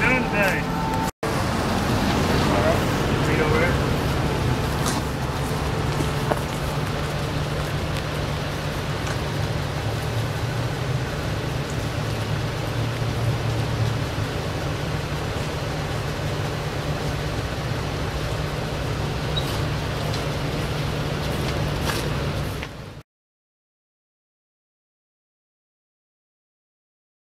going on today?